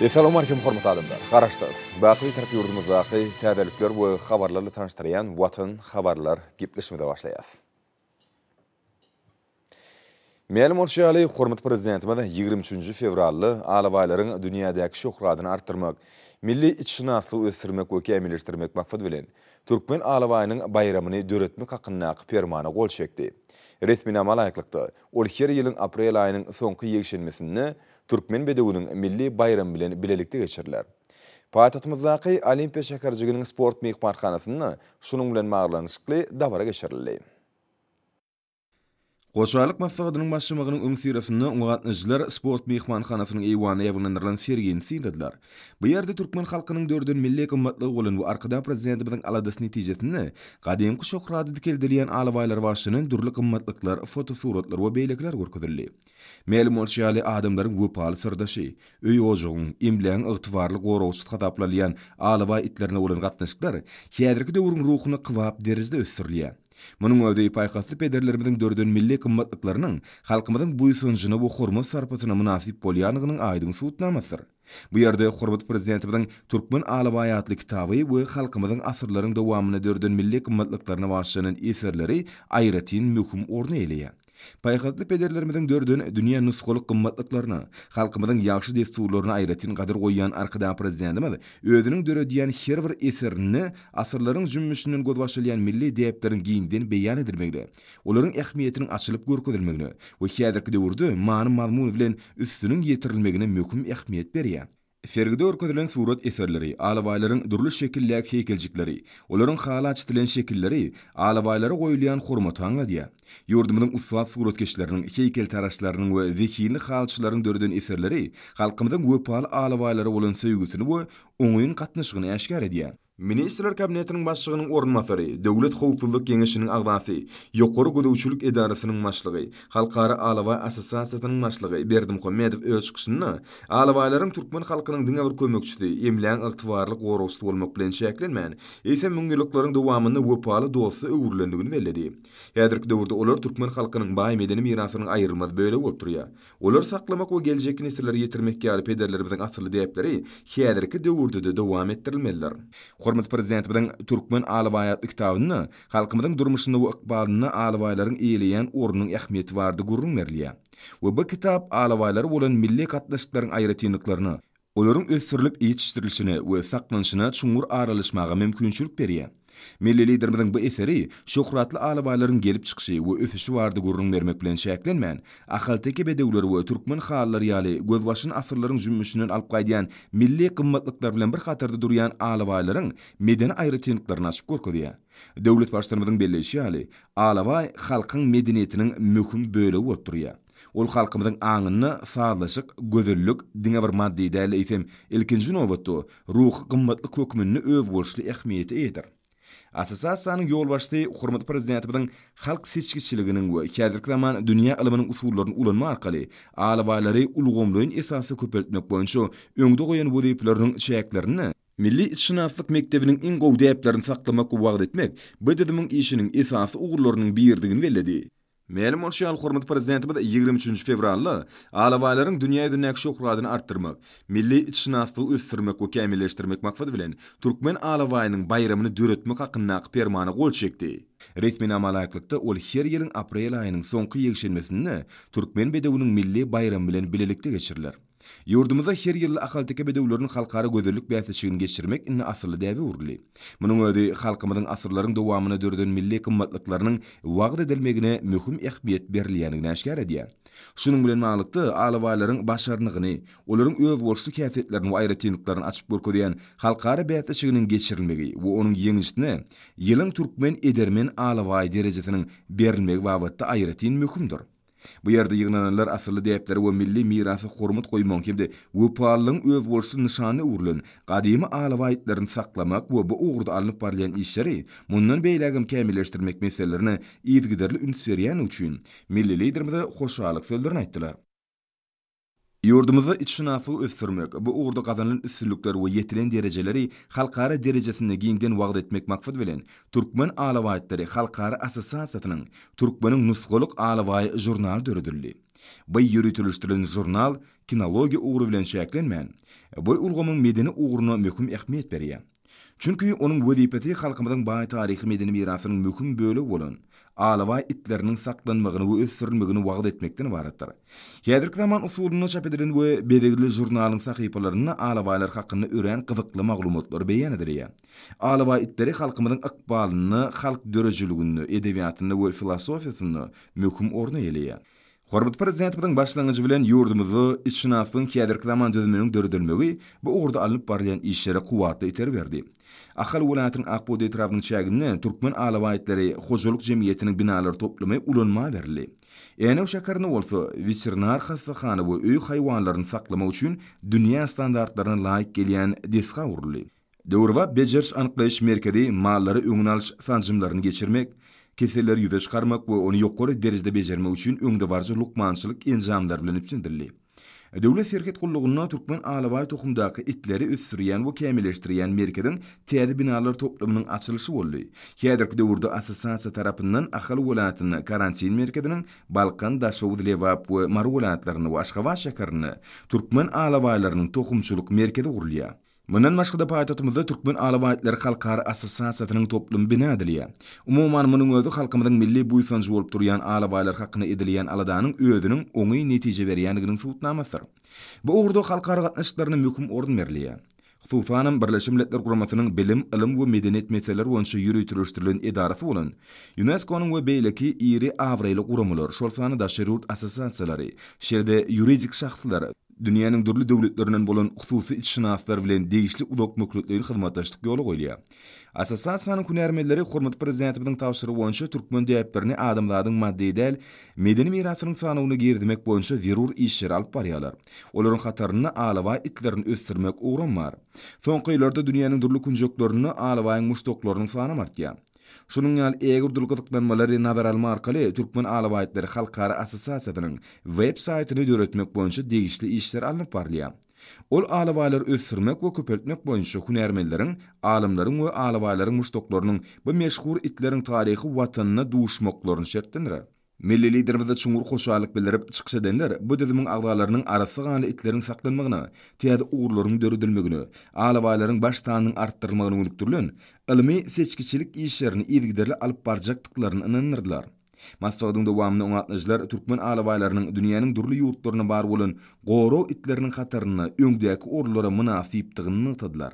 Essalamualeýkum hormatly adamlar. Garaşsyz, baky Bitarap ýurdumyzdaky täzelikler we habarlar bilen tanyşdyrýan Watan habarlar gepleşimize başlaýas. Mälim bolşy ýaly, hormatly Prezidentimiz ýigrimi üçünji fewralda alabaýlaryň dünýädäki şöhratyny artdyrmak, milli itşynaslygy ösdürmek we kämilleşdirmek maksady bilen, Türkmen alabaýynyň baýramyny döretmek hakyndaky Permana gol çekdi. Resminama laýyklykda, Ol her ýylyň aprel aýynyň soňky ýekşenbesinde Türkmen bedewiniň milli baýramy bilen bilelikde geçiriler. Paýtagtymyzdaky Olimpiýa şäherjiginiň sport myhmanhanasynda şunuň bilen baglanyşykly dabara geçirildi. Hojalyk maslahatynyň başlamagynyň öňüsyrasynda oňa gatnaşyjylar sport myhmanhanasynyň eýwanda ýaýbaňlandyrylan sergini synladylar. Bu ýerde türkmen halkynyň döreden milli gymmatlygy bolan we Arkadag Prezidentimiziň aladasy netijesinde gadymky şöhraty dikeldilýän alabaýlar başlanan dürli gymmatlyklar, fotosuratlar we beýlekiler görkezildi. Mälim bolşy ýaly, adamlaryň wepaly syrdaşy, öý-ojagyň, emlägiň ygtybarly goragçysy hasaplanylýan alabaý itlerine bolan gatnaşyklar häzirki döwrüň ruhuna kybap derejede ösdürilýär. Munuň özi paýhasly pederlerimiziň döreden milli gymmatlyklarynyň halkymyzyň buýsanjyna we hormat-sarpasyna mynasyp bolýandygynyň aýdyň subutnamasydyr. Bu ýerde hormatly Prezidentimiziň Türkmen alabaýy atly kitaby we halkymyzyň asyrlaryň dowamynda döreden milli gymmatlyklaryna bagyşlanan eserleri aýratyn möhüm orny eýeleýär. Paýhasly pederlerimiziň döreden dünýä nusgalyk gymmatlyklaryna, halkymyzyň ýagşy dessurlaryna aýratyn gadyr goýýan Arkadag Prezidentimiz özüniň döredýän her bir eserinde asyrlaryň jümmüşinden gözbaşalýan milli däpleriň giňden beýan edilmegine, olaryň ähmiýetiniň açylyp görkezilmegine we häzirki döwürde many-mazmun bilen üstüniň ýetirilmegine möhüm ähmiýet berýär. Sergide görkezilen surat eserleri, alabaýlaryň dürli şekildäki heýkeljikleri, olaryň hala çitilen şekilleri alabaýlara goýulýan hormaty aňladýar. Ýurdumyzyň ussat suratkeşleriniň, heýkeltaraşlarynyň we zehinli halyçylaryň döreden eserleri halkymyzyň wepaly alabaýlara bolan söýgüsini we oňyn gatnaşygyny äşgär edýär. Ministrler Kabinetiniň Başlygynyň orunbasary, Döwlet howpsuzlyk geňeşiniň agzasy, Ýokary gözegçilik edarasynyň başlygy, Halkara alabaý assosiasiýasynyň başlygy Berdimuhamedow öz çykyşynda alabaýlaryň türkmen halkynyň diňe bir kömekçisi, emlägiň ygtybarly goragçysy bolmak bilen çäklenmän, eýsem müňýyllyklaryň dowamynda wepaly dosta öwrülendigini belledi. Häzirki döwürde olar türkmen halkynyň baý medeni mirasynyň aýrylmaz bölegi bolup durýar. Olary saklamak we geljekki nesillere ýetirmek ýaly pederlerimiziň asylly däpleri häzirki döwürde-de dowam etdirilmelidir. Hormatly Prezidentimiziň Türkmen alabaýatly kitabynda halkymyzyň durmuşynda we ykbalynda alabaýlaryň eýeleýän ornunyň ähmiýeti barada gürrüň berilýär we bu kitap alabaýlara bolan milli gatnaşyklaryň aýratynlyklaryna, olaryň ösdürilip ýetişdirilişine we saklanyşyna çuňňur aralaşmaga mümkinçilik berýär. Milli Liderimiziň bu eseri şöhratly alabaýlaryň gelip çykyşy we ösüşi barada gürrüň bermek bilen çäklenmän, ahalteke bedewleri we türkmen halylary ýaly gözbaşyny asyrlaryň jümmüşinden alyp gaýdýan milli gymmatlyklar bilen bir hatarda durýan alabaýlaryň medeni aýratynlyklaryny açyp görkezýär. Döwlet Baştutanymyzyň belleýşi ýaly, alabaý halkyň medeniýetiniň möhüm bölegi bolup durýar. Ol halkymyzyň aňynda sazlaşyk, gözellik diňe bir maddy däl, eýsem, ilkinji nobatda, ruhy gymmatlyk hökmünde özboluşly ähmiýete eýedir. Assosiasiýanyň ýolbaşçysy hormatly Prezidentimiziň halk seçgiçiliginiň we häzirki zaman dünýä ylmynyň usullaryny ulanma arkaly alabaýlary ulgamlaýyn esasda köpeltmek boýunça öňde goýan wezipeleriniň çäklerinde milli itşynaslyk mekdebiniň iň gowy däplerini saklamak we wagyz etmek BDDM-iň işiniň esasy ugurlarynyň biridigini belledi. Mälim bolşy ýaly, hormatly Prezidentimiz ýigrimi üçünji fewralda alabaýlaryň dünýä ýüzündäki şöhratyny artdyrmak, milli itşynaslygy ösdürmek we kämilleşdirmek maksady bilen Türkmen alabaýynyň baýramyny döretmek hakyndaky Permana gol çekdi. Resminama laýyklykda, ol her ýylyň aprel aýynyň soňky ýekşenbesinde Türkmen bedewiniň milli baýramy bilen bilelikde geçiriler. Ýurdumyzda her ýylda ahalteke bedewlerini halkara gözellik bäsleşigini geçirmek indi asylly däbe öwrüldi. Munuň özi halkymyzyň asyrlaryň dowamynda döreden milli gymmatlyklarynyň wagyz edilmegine möhüm ähmiýet berilýändigini äşgär edýär. Şunuň bilen baglylykda, alabaýlaryň başarnygyny, olaryň özboluşly häsiýetlerini we aýratynlyklaryny açyp görkezýän halkara bäsleşiginiň geçirilmegi we onuň ýeňijisine Ýylyň türkmen edermen alabaýy derejesiniň berilmegi babatda aýratyn möhümdir. Bu ýerde ýygnananlar asylly däplere we milli mirasa hormat goýmagyň hem-de wepalylygyň özboluşly nyşanyna öwrülen gadymy alabaý itlerini saklamak we bu ugurda alnyp barylýan işleri mundan beýläk hem kämilleşdirmek meselelerine yzygiderli üns berýändigi üçin milli Liderimize hoşallyk sözlerini aýtdylar. Ýurdumyzda itşynaslygy ösdürmek, bu ugurda gazanylan üstünlikler we ýetilen derejeleri halkara derejesinde giňden wagyz etmek maksady bilen, Türkmen alabaýtlary halkara assosiasiýasynyň Türkmeniň nusgalyk alabaýy žurnaly döredildi. By ýöriteleşdirilen žurnal kinologiýa ugry bilen çäklenmän, by ulgamyň medeni ugruna möhüm ähmiýet berýär. Çünki onuň wezipesi halkymyzyň baý taryhy-medeni mirasynyň möhüm bölegi bolan alabaý itleriniň saklanmagyny we ösdürilmegini wagyz etmekden ybaratdyr. Häzirki zaman usulynda çap edilen we bezegli žurnalyň sahypalarynda alabaýlar hakynda örän gyzykly maglumatlar beýan edilýär. Alabaý itleri halkymyzyň ykbalynda, halk döredijiliginde, edebiýatynda we filosofiýasynda möhüm orun eýeleýär. Hormatly Prezidentimiziň başlangyjy bilen ýurdumyzda itşynaslygyň häzirki zaman düzüminiň döredilmegi bu ugurda alnyp barylýan işlere kuwwatly itergi berdi. Ahal welaýatynyň Akbudry etrabynyň çäginde Türkmen alabaý itleri hojalyk jemgyýetiniň binalary toplumy ulanma berildi. Änew şäherinde bolsa weterinar hassahana we öý haýwanlaryny saklamak üçin dünýä standartlaryna laýyk gelýän desga guruldy. Döwrebap bejeriş anyklaýyş merkezi mallary öňüni alyş sanjymlaryny geçirmek, keselleri ýüze çykarmak we ony ýokary derejede bejermek üçin öňdebaryjy lukmançylyk enjamlary bilen üpjündirildi. Döwlet serhet gullugynda türkmen alabaý tohumdaky itleri ösdürýän we kämilleşdirýän merkeziň täze binalar toplumynyň açylyşy boldy. Häzirki döwürde assosiasiýa tarapyndan Ahal welaýatynda karantin merkeziniň, Balkan, Daşoguz, Lebap we Mary welaýatlarynda we Aşgabat şäherinde türkmen alabaýlarynyň tohumçylyk merkezi gurulýar. Mundan başga-da paýtagtymyzda Türkmen alabaýtlary halkara assosiasiýasynyň toplumy bina edilýär. Umuman, munuň özi halkymyzyň milli buýsanjy bolup durýan alabaýlar hakynda edilýän aladanyň özüniň oňyn netije berýändiginiň subutnamasydyr. Bu ugurda halkara gatnaşyklaryna möhüm orun berilýär. Hususanam, Birleşen Milletler Guramasynyň bilim, ylym we medeniýet meseleleri boýunça ýöriteleşdirilen edarasy bolan ÝUNESKO-nyň we beýleki iri abraýly guramalar, şol sanda daşary ýurt assosiasiýalary, şeýle-de ýuridik şahslar, Dünýäniň dürli döwletlerinden bolan hususy ilçinaslar bilen degişli uzak möhletleýin hyzmatdaşlyk ýola goýulýar. Assosiasiýanyň hünärmenleri hormatly Prezidentimiziň tabşyrygy boýunça türkmen däplerini adamzadyň maddy däl medeni mirasynyň sanawyna girizmek boýunça zerur işleri alyp barýarlar. Olaryň hatarynda alabaý itlerini ösdürmek ugram bar. Soňky ýyllarda dünýäniň dürli künjeklerinde alabaýyň muşdaklarynyň sanam artýar. Şunuň ýaly egr-dür gyzyklanmalary nazara almak arkaly Türkmen alabaýtlary halkara assosiasiýasynyň web saýtyny döretmek boýunça degişli işler alnyp barylýar. Ol alabaýlary ösdürmek we köpeltmek boýunça hünärmenleriň, alymlaryň we alabaýlaryň muşdaklarynyň bu meşhur itleriň taryhy watanyna duşmaklaryny şertlendirer. Milli Liderimize çuňňur hoşallyk bildirip, çykyş edenler bu düzümiň agzalarynyň arassa ganly itleriň saklanmagyna, täze ugurlaryň döredilmegine, alabaýlaryň baş sanynyň artdyrylmagyna gönükdirilen ylmy, seçgiçilik işlerini yzygiderli alyp barjakdyklaryny ynandyrdylar. Maslahatyň dowamynda oňatlyjylar türkmen alabaýlarynyň dünýäniň dürli ýurtlarynda bar bolan gorag itleriniň hatarynda öňdäki orunlara mynasypdygyny nygtadylar.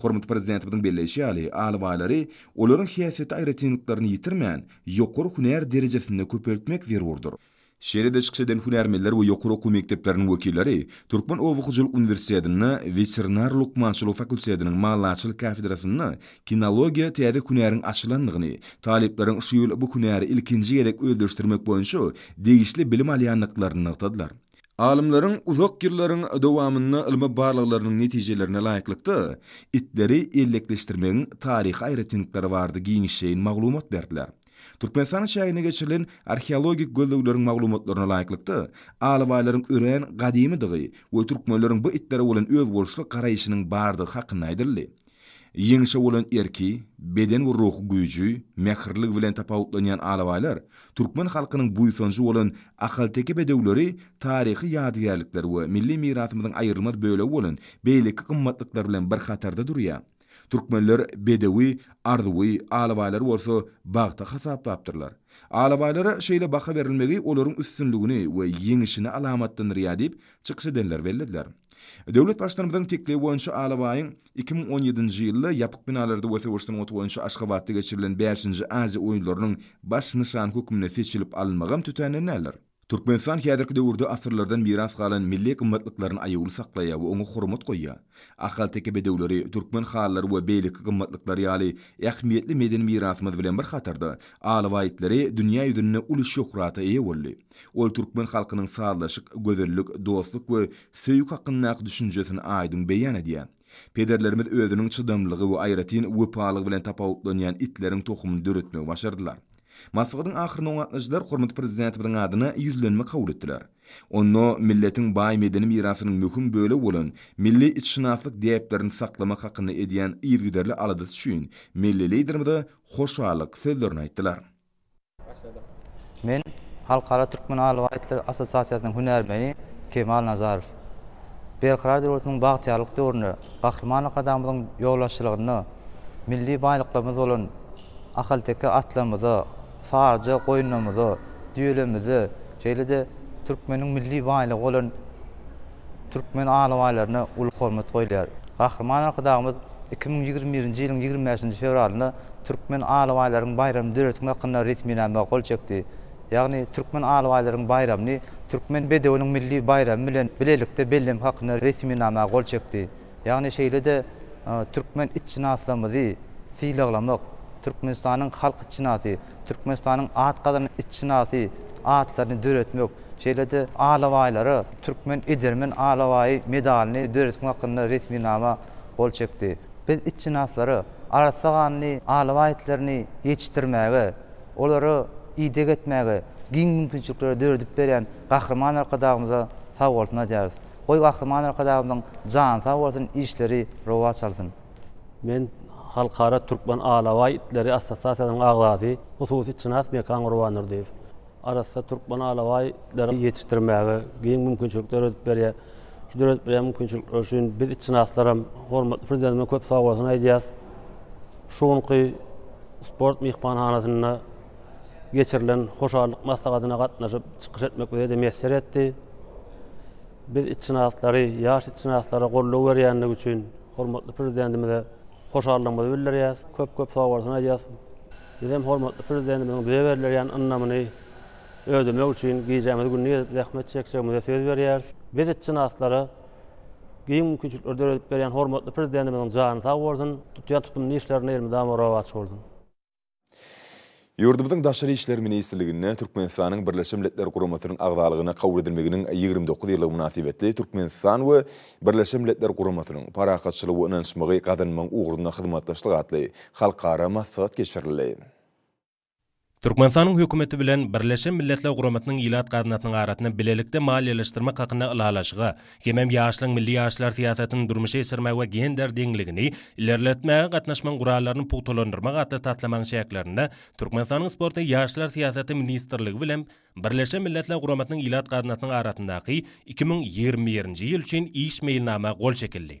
Hormatly Prezidentimiziň belleýşi ýaly, alyp aýlary, olaryň häsiýetli aýratynlyklaryny ýitirmän, ýokary hünär derejesinde köpeltmek zerurdyr. Şeýle-de çykyş eden hünärmenler we ýokary okuw mekdepleriniň wekilleri Türkmen oba hojalyk uniwersitetinde weterinar lukmançylygy fakultetiniň mallaçylyk kafedrasynda kinologiýa täze hünäriň açylandygyny, talyplaryň şu ýyl bu hünäri ilkinji gezek özleşdirmek boýunça degişli bilim alýandyklaryny nygtadylar. Alymlaryň uzak ýyllaryň dowamynda ylmy barlaglarynyň netijelerine laýyklykda, itleri ellekleşdirmegiň taryhy aýratynlyklary barada giňişleýin maglumat berdiler. Türkmenistanyň çäginde geçirilen arheologik gözlegleriň maglumatlaryna laýyklykda, alabaýlaryň örän gadymydygy we türkmenleriň bu itlere bolan özboluşly garaýşynyň bardygy hakynda aýdyldy. Ýeňşe bolan erki, beden we ruhy güýji, mähirligi bilen tapawutlanýan alabaýlar türkmen halkynyň buýsanjy bolan ahalteke bedewleri taryhy ýadygärlikler we milli mirasymyzyň aýrylmaz bölegi bolan beýleki gymmatlyklar bilen bir hatarda durýar. Türkmenler bedewi, arzuwy, alabaýlary bolsa bagta hasaplapdyrlar. Alabaýlara şeýle baha berilmegi olaryň üstünligini we ýeňişini alamatlandyrýar diýip, çykyş edenler bellediler. Döwlet Baştutanymyzyň teklibi boýunça Alabaýyň iki müň on ýedinji ýylda ýapyk binalarda we söweş sungaty boýunça Aşgabatda geçirilen bäşinji Aziýa oýunlarynyň baş nyşany hökmünde seçilip alynmagam tötänden däldir. Türkmenistan häzirki döwürde asyrlardan miras galan milli gymmatlyklaryny aýawly saklaýar we oňa hormat goýýar. Ahalteke bedewleri, türkmen halylary we beýleki gymmatlyklary ýaly ähmiýetli medeni mirasymyz bilen bir hatarda, Alabaý itleri dünýä ýüzünde uly şöhrata eýe boldy. Ol türkmen halkynyň sazlaşyk, gözellik, dostluk we söýgi hakyndaky düşünjesini aýdyň beýan edýär. Pederlerimiz özüniň çydamlylygy we aýratyn wepalygy bilen tapawutlanýan itleriň tohumyny döretmegi başardylar. Maslahatyň ahyrynda gatnaşyjylar hormatly Prezidentimiziň adyna Ýüzlenme kabul etdiler. Onda milletiň baý medeni mirasynyň möhüm bölegi bolan milli itşynaslyk däplerini saklamak hakynda edýän yzygiderli aladasy üçin Milli Liderimize hoşallyk sözlerini aýtdylar. Men Halkara türkmen alybaýtlar assosiasiýasynyň hünärmeni Kemal Nazarow. Berkarar döwletimiziň bagtyýarlyk döwründe Gahryman Arkadagymyzyň ýolbaşçylygynda milli baýlyklarymyz bolan ahalteke atlarymyza, saryja goýunlarymyza, düýelerimize, şeýle-de türkmeniň milli baýlygy bolan Türkmen ana-baýlaryna uly hormat goýulýar. Gahryman Arkadagymyz iki müň ýigrimi birinji ýylyň ýigrimi bäşinji fewralynda Türkmen alabaýlaryň baýramyny döretmek hakynda resminamä gol çekdi. Ýagny, Türkmen alabaýlaryň baýramyny Türkmen bedewiniň milli baýramy bilen bilelikde bellemek hakynda resminamä gol çekdi. Ýagny şeýle-de türkmen itjynaslamyzy sylaglamak, Türkmenistanyň halk itjynasy, Türkmenistanyň at gazanan itjynasy atlaryny döretmek, şeýle-de alabaýlara Türkmen edermen alabaýy medalyny döretmek hakynda resminama gol çekdi. Biz itjynaslara arassa ganly alabaý itlerini ýetişdirmäge, olara ideg etmäge giň mümkinçilikleri döredip berýän Gahryman Arkadagymyza sagbolsun aýdýarys. Goý Gahryman Arkadagymyzyň jany sag bolsun işleri rowaç alsyn. Men Halkara Türkmen alabaý itleri assosiasiýasynyň agzasy, hususy çynas Mekan Gurbandurdyýew. Arassa türkmen alabaý itleri ýetişdirmäge giň mümkinçilik döredip berýär. Şu döredip berýän mümkinçilikler üçin biz itşynaslaram hormatly Prezidentimize köp sagbolsun aýdýarys. Şu günki sport myhmanhanasynda geçirilen hoşallyk maslahatyna gatnaşyp çykyş etmek bize-de miýesser etdi. Biz itşynaslary, ýaş itşynaslara goldaw berýändigi üçin hormatly Prezidentimize hoşallygymyzy bildirýäs, köp-köp sag bolsun aýdýas. Bizem hormatly Prezidentimiziň bize berilýän ynamyny ödemek üçin gijämiz-gündiz edip zähmet çekjegimize söz berýäris. Biz itşynaslara giň mümkinçilikleri döredip berýän hormatly Prezidentimiziň jany sag bolsun, tutýan tutumly işlerinde elmydama rowaç bolsun! Ýurdumyzyň Daşary işler ministrliginde Türkmenistanyň Birleşen Milletler Guramasynyň agzalygyna kabul edilmeginiň ýigrimi dokuz ýyllygy mynasybetli Türkmenistan we Birleşen Milletler Guramasynyň Parahatçylygy we ynanyşmagy gazanmagyň ugrunda hyzmatdaşlyk atly halkara maslahat geçirildi. Türkmenistanyň Hökümeti bilen Birleşen Milletler Guramasynyň Ilat gaznasynyň arasynda bilelikde maliýeleşdirmek hakynda Ylalaşyga Hemem ýaşlaryň milli ýaşlar syýasatyny durmuşa geçirmek we gender deňligini ilerletmäge gatnaşmagyň gurallaryny pugtalandyrmak atly taslamaň çäklerinde Türkmenistanyň Sport we ýaşlar syýasaty ministrligi bilen Birleşen Milletler Guramasynyň Ilat gaznasynyň arasyndaky iki müň ýigrimi birinji ýyl üçin iş meýilnama gol çekildi.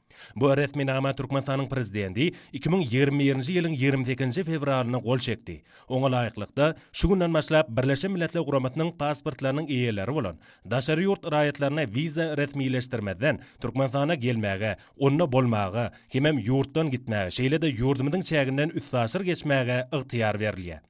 Bu resminama Türkmenistanyň Prezidenti iki müň ýigrimi birinji ýylyň ýigrimi sekizinji fewralynda gol çekdi. Oňa laýyklykda, şu günden başlap Birleşen Milletler Guramasynyň pasportlarynyň eýeleri bolan daşary ýurt raýatlaryna wiza resmileşdirmezden Türkmenistana gelmäge, onda bolmaga, hemem ýurtdan gitmäge, şeýle-de ýurdumyzyň çäginden üstaşyr geçmäge ygtyýar berilýär.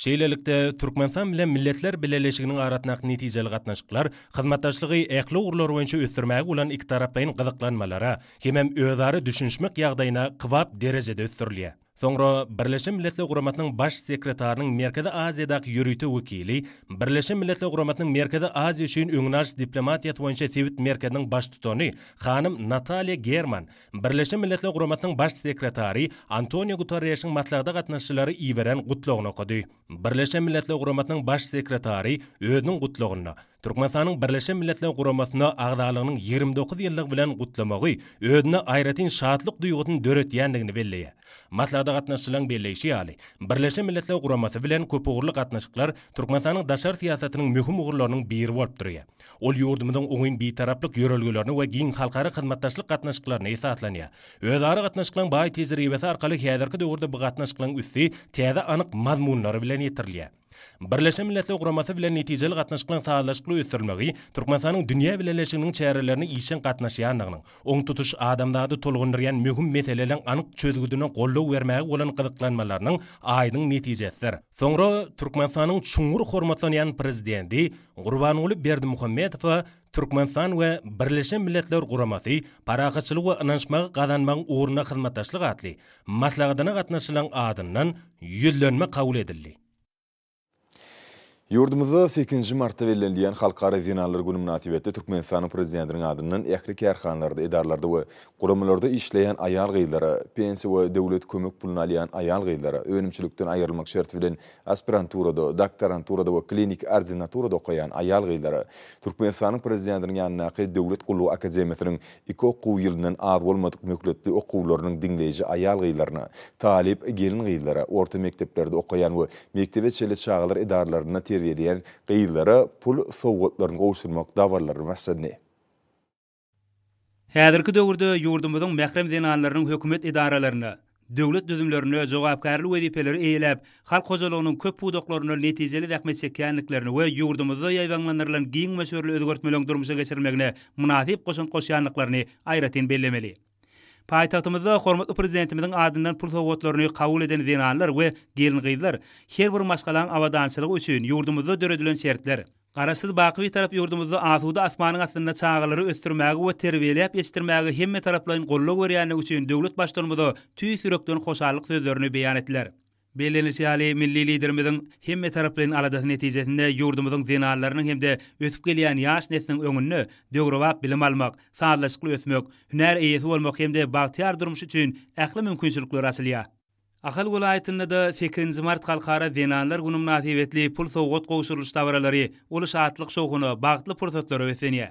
Şeýlelikde, Türkmenistan bilen Milletler Bileleşiginiň arasyndaky netijeli gatnaşyklar hyzmatdaşlygy ähli ugurlar boýunça ösdürmäge bolan ikitaraplaýyn gyzyklanmalara hemem özara düşünişmek ýagdaýyna kybap derejede ösdürilýär. Soňra Birleşen Milletler Guramasynyň Baş sekretarynyň Merkezi Aziýadaky ýörite wekili, Birleşen Milletler Guramasynyň Merkezi Aziýa üçin öňüni alyş diplomatiýasy boýunça sebit merkeziniň baştutany hanym Nataliýa German Birleşen Milletler Guramasynyň Baş sekretary Antoniu Guterreşiň maslahata gatnaşyjylara iberen Gutlagyny okady. Birleşen Milletler Guramasynyň Baş sekretary özüniň Gutlagynda, Türkmenistanyň Birleşen Milletler Guramasyna agzalygynyň ýigrimi dokuz ýyllygy bilen gutlamagy özünde aýratyn şatlyk duýgusyny döretýändigini belleýär. Maslahata gatnaşyjylaryň belleýşi ýaly, Birleşen Milletler Guramasy bilen köpugurly gatnaşyklar Türkmenistanyň daşary syýasatynyň möhüm ugurlarynyň biri bolup durýar. Ol ýurdumyzyň oňyn Bitaraplyk ýörelgelerine we giň halkara hyzmatdaşlyk gatnaşyklaryna esaslanýar. Özara gatnaşyklaryň baý tejribesi arkaly häzirki döwürde bu gatnaşyklaryň üsti täze anyk mazmunlary bilen ýetirilýär. Birleşen Milletler Guramasy bilen netijeli gatnaşyklaryň sazlaşykly ösdürilmegi Türkmenistanyň dünýä bileleşiginiň çärelerine işjeň gatnaşýandygynyň, oň tutuş adamzady tolgundyrýan möhüm meseleleriň anyk çözgüdine goldaw bermäge bolan gyzyklanmalarynyň aýdyň netijesidir. Soňra Türkmenistanyň çuňňur hormatlanýan Prezidenti Gurbanguly Berdimuhamedowa Türkmenistan we Birleşen Milletler Guramasy parahatçylygy we ynanyşmagy gazanmagyň ugrunda hyzmatdaşlyk atly maslahatyna gatnaşyjylaryň adyndan Ýüzlenme kabul edildi. Ýurdumyzda sekizinji martda bellenilýän Halkara zenanlar güni mynasybetli Türkmenistanyň Prezidentiniň adyndan ähli kärhanalarda, edaralarda we guramalarda işleýän aýal-gyzlara, pensiýa we döwlet kömek puluny alýan aýal-gyzlara, önümçilikden aýrylmak şerti bilen Aspiranturada, doktoranturada we kliniki ordinaturada okaýan aýal-gyzlara Türkmenistanyň Prezidentiniň ýanyndaky Döwlet gullugy akademiýasynyň iki okuw ýylyndan az bolmadyk möhletli okuwlarynyň diňleýji aýal-gyzlaryna, talyp gelin-gyzlara, orta mekdeplerde okaýan we mekdebe çenli çagalar edaralarynda terbiýeleýän gyzlara pul sowgatlaryny gowşurmak dabaralaryny başlandy. Häzirki döwürde ýurdumyzyň mährem zenanlarynyň hökümet edaralarynda, döwlet düzümlerinde jogapkärli wezipeleri eýeläp, halk hojalygynyň köp pudaklarynda netijeli zähmet çekýändiklerini we ýurdumyzda ýaýbaňlandyrylan giň möçberli özgertmeleriň durmuşa geçirilmegine mynasyp goşant goşýandyklaryny aýratyn bellemeli. Paýtagtymyzda hormatly Prezidentimiziň adyndan pul sowgatlaryny kabul eden zenanlar we gelin-gyzlar her bir maşgalaň abadançylygy üçin ýurdumyzda döredilen şertler, Garaşsyz, baky Bitarap ýurdumyzda asuda asmanyň astynda çagalary ösdürmäge we terbiýeläp ýetişdirmäge hemmetaraplaýyn goldaw berýändigi üçin döwlet Baştutanymyza tüýs ýürekden hoşallyk sözlerini beýan etdiler. Bellenilişi ýaly, milli Liderimiziň hemmetaraplaýyn aladasy netijesinde ýurdumyzyň zenanlarynyň hem-de ösüp gelýän ýaş nesliniň öňünde döwrebap bilim almak, sazlaşykly ösmek, hünär eýesi bolmak hem-de bagtyýar durmuş üçin ähli mümkinçilikler açylýar. Ahal welaýatynda-da sekizinji mart Halkara zenanlar güni mynasybetli pul sowgat gowşurylyş dabaralary uly şatlyk-şowhuna, bagtly pursatlara beslenýär.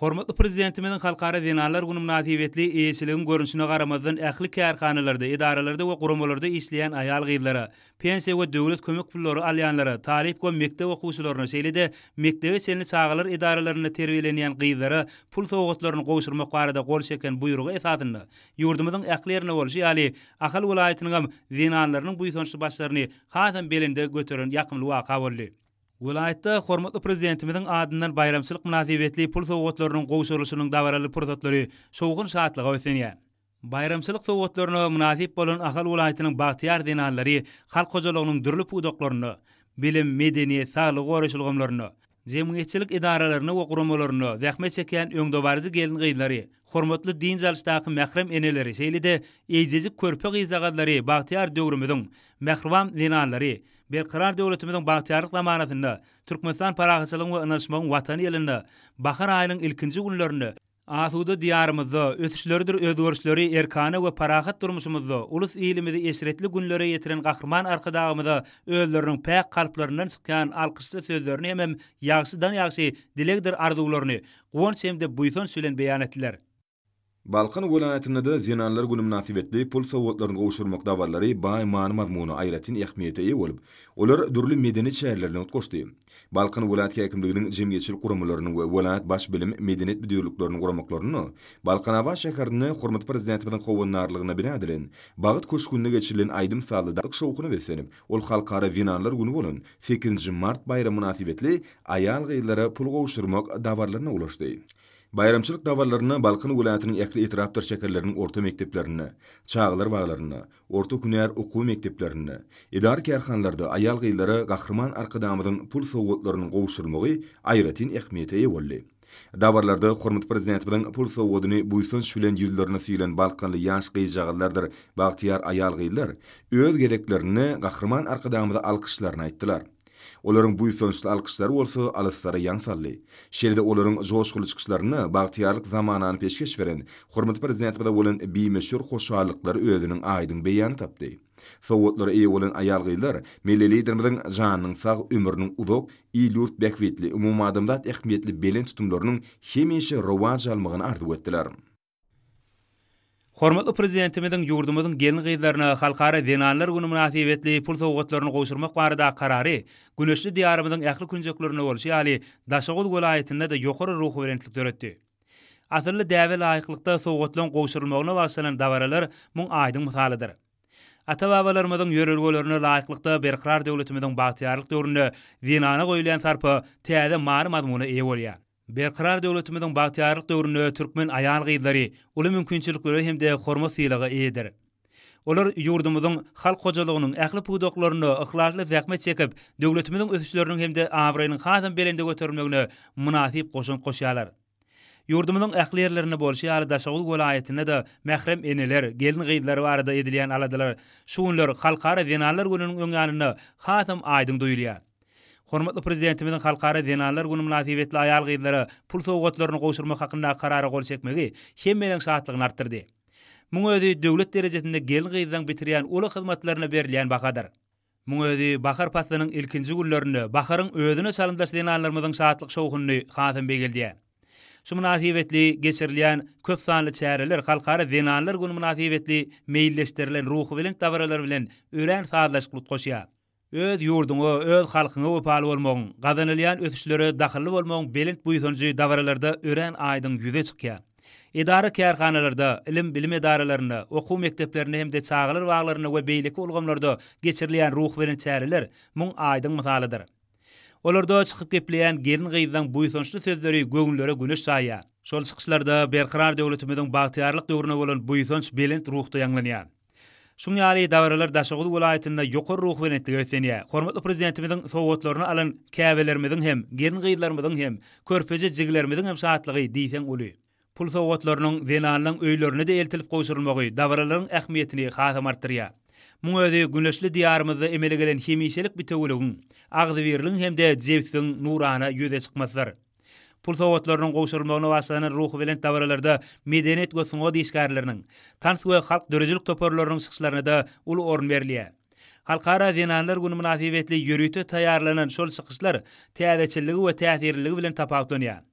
Hormatly Prezidentimiziň Halkara zenanlar güni mynasybetli eýeçiligiň görnüşine garamazdan ähli kärhanalarda, edaralarda we guramalarda işleýän aýal-gyzlara, pensiýa we döwlet kömek pullary alýanlara, talyp we mekdep okuwçylaryna, şeýle-de mekdebe çenli çagalar edaralarynda terbiýelenýän gyzlara pul sowgatlaryny gowşurmak barada gol çeken buýrugy esasynda ýurdumyzyň ähli ýerinde bolşy ýaly Ahal welaýatynyňam zenanlarynyň buýsançly başlaryny hasam belende göteren ýakymly waka boldy. Welaýatda hormatly Prezidentimiziň adyndan baýramçylyk mynasybetli pul sowgatlarynyň gowşurylyşynyň dabaraly pursatlary şowhun-şatlyga beslenýär. Baýramçylyk sowgatlaryna mynasyp bolan Ahal welaýatynyň bagtyýar zenanlary halk hojalygynyň dürli pudaklarynda, bilim, medeniýet, saglygy goraýyş ulgamlarynda, jemgyýetçilik edaralarynda we guramalarynda zähmet çekýän öňdebaryjy gelin-gyzlary, hormatly dynç alyşdaky mährem eneleri, şeýle-de eýjejik körpe gyzjagazlary bagtyýar döwrümiziň mähriban zenanlary, Berkarar döwletimiziň bagtyýarlyk zamanasynda Türkmenistan parahatçylygyň we ynanyşmagyň Watany ýylynda bahar aýynyň ilkinji günlerinde asuda Diýarymyzda ösüşleridir özgerişleri erkana we parahat durmuşymyzda ulus-ilimizi eşretli günlere ýetiren Gahryman Arkadagymyza özleriniň päk kalplaryndan çykýan alkyşly sözlerini hemem ýagşydan-ýagşy dilegdir arzuwlaryny guwanç hem-de buýsanç bilen beýan etdiler. Balkan welaýatynda-da Zenanlar güni mynasybetli pul sowgatlaryny gowşurmak dabaralary baý many-mazmuna, aýratyn ähmiýete eýe bolup, olar dürli medeni çärelerine utgaşdy. Balkan welaýat häkimliginiň jemgyýetçilik guramalarynyň we welaýat Baş bilim, medeniýet müdirlikleriniň guramaklaryna, Balkanabat şäherinde hormatly Prezidentimiziň howandarlygynda bina edilen Bagt köşgünde geçirilen aýdym-sazly dagy şowhuna beslenip, ol Halkara zenanlar güni bolan sekizinji mart baýramy mynasybetli aýal-gyzlara pul gowşurmak dabaralaryna ulaşdy. Baýramçylyk dabaralarynda Balkan welaýatynyň ähli etrapdyr şäherleriniň orta mekdeplerinde, çagalar baglarynda, orta hünär okuw mekdeplerinde, edara-kärhanalarda aýal-gyzlara Gahryman Arkadagymyzyň pul sowgatlarynyň gowşurylmagy aýratyn ähmiýete eýe boldy. Dabaralarda hormatly Prezidentimiziň pul sowgadyny buýsanç bilen ýüzlerine süýlen balkanly ýaş gyzjagazlardyr bagtyýar aýal-gyzlar, öz gezeklerinde, Gahryman Arkadagymyza alkyşlaryny aýtdylar. Olaryň buýsançly alkyşlary bolsa alyslara ýaň saldy. Şeýle-de olaryň joşguly çykyşlarynda bagtyýarlyk zamanany peşgeş beren hormatly Prezidentimize bolan bimeşhur hoşallyklary özüniň aýdyň beýany tapdy. Sowgatlara eýe bolan aýal-gyzlar milli Liderimiziň janynyň sag, ömrüniň uzak, il-ýurt bähbitli, umumadamzat ähmiýetli belent tutumlarynyň hemişe rowaç almagyny arzuw etdiler. Hormatly Prezidentimiziň ýurdumyzyň gelin-gyzlaryna Halkara zenanlar güni mynasybetli pul sowgatlaryny gowşurmak barada karary güneşli Diýarymyzyň ähli künjeklerinde bolşy ýaly, Daşoguz welaýatynda-da ýokary ruhubelentlik döretdi. Asylly däbe laýyklykda sowgatlaryň gowşurylmagyna bagyşlanan dabaralar muň aýdyň mysalydyr. Ata-babalarymyzyň ýörelgelerine laýyklykda Berkarar döwletimiziň bagtyýarlyk döwründe zenana goýulýan sarpa täze many-mazmuna eýe bolýar. Berkarar döwletimiziň bagtyýarlyk döwründe türkmen aýal-gyzlary uly mümkinçiliklere hem-de hormat-sylaga eýedir. Olar ýurdumyzyň halk hojalygynyň ähli pudaklarynda yhlasly zähmet çekip, döwletimiziň ösüşleriniň hem-de abraýynyň hasam belende göterilmegine mynasyp goşant goşýarlar. Ýurdumyzyň ähli ýerlerinde bolşy ýaly Daşoguz welaýatynda-da mährem eneler, gelin-gyzlar barada edilýän aladalar şu günler Halkara zenanlar gününiň öňýanynda hasam aýdyň duýulýar. Hormatly Prezidentimiziň Halkara zenanlar güni mynasybetli aýal-gyzlara pul sowgatlaryny gowşurmak hakyndaky Karara gol çekmegi hemmäniň şatlygyny artdyrdy. Muň özi döwlet derejesinde gelin-gyzlaryň bitirýän uly hyzmatlaryna berilýän bahadyr. Muň özi bahar paslynyň ilkinji günlerinde baharyň özüne çalymdaş zenanlarymyzyň şatlyk-şowhunyny hasam begeldýär. Şu mynasybetli geçirilýän köp sanly çäreler Halkara zenanlar güni mynasybetli meýilleşdirilen ruhubelent dabaralar bilen örän sazlaşykly utgaşýar. Öz ýurduňa, öz halkyňa wepaly bolmagyň, gazanylýan ösüşlere dahylly bolmagyň belent buýsanjy dabaralarda örän aýdyň ýüze çykýar. Edara-kärhanalarda, ylym-bilim edaralarynda, okuw mekdeplerinde hem-de çagalar baglarynda we beýleki ulgamlarda geçirilýän ruhubelent çäreler muň aýdyň mysalydyr. Olarda çykyp gepleýän gelin-gyzlaň buýsançly sözleri göwünlere güneş çaýýar. Şol çykyşlarda Berkarar döwletimiziň bagtyýarlyk döwrüne bolan buýsanç belent ruhda ýaňlanýar. Şuň ýaly dabaralar Daşoguz welaýatynda ýokary ruhubelentlige beslenýär. Hormatly Prezidentimiziň sowgatlaryny alan käbelerimiziň hem, gelin-gyzlarymyzyň hem, körpeje jigilerimiziň hem şatlygy diýseň uly. Pul sowgatlarynyň zenanlaň öýlerine-de eltilip gowşurylmagy dabaralaryň ähmiýetini hasam artdyrýar. Muň özi güneşli Diýarymyzda emele gelen hemişelik bitewüligiň, agzybirligiň hem-de jebisligiň nurana ýüze çykmasydyr. Pul sowgatlarynyň gowşurylmagyna bagyşlanan ruhubelent dabaralarda medeniýet we sungat işgärleriniň, tans we halk döredijilik toparlarynyň çykyşlaryna-da uly orun berilýär. Halkara zenanlar güni mynasybetli ýörite taýýarlanan şol çykyşlar täzeçilligi we täsirliligi bilen tapawutlanýar.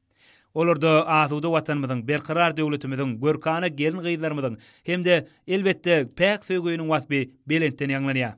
Olarda asuda Watanymyzyň, berkarar döwletimiziň, görkana gelin-gyzlarymyzyň hem-de, elbetde, päk söýginiň waspy belentden ýaňlanýar.